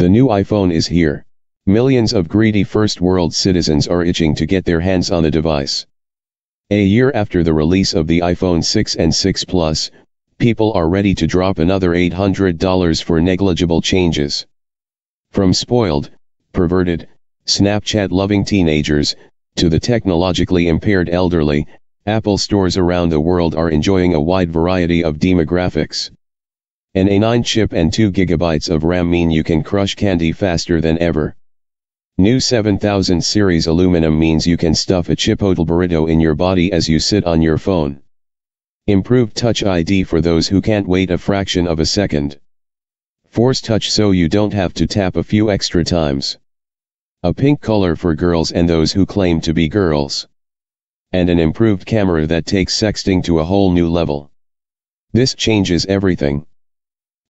The new iPhone is here. Millions of greedy first world citizens are itching to get their hands on the device. A year after the release of the iPhone 6 and 6 Plus, people are ready to drop another $800 for negligible changes. From spoiled, perverted, Snapchat-loving teenagers, to the technologically impaired elderly, Apple stores around the world are enjoying a wide variety of demographics. An A9 chip and 2 GB of RAM mean you can crush candy faster than ever. New 7000 series aluminum means you can stuff a chipotle burrito in your body as you sit on your phone. Improved Touch ID for those who can't wait a fraction of a second. Force Touch so you don't have to tap a few extra times. A pink color for girls and those who claim to be girls. And an improved camera that takes sexting to a whole new level. This changes everything.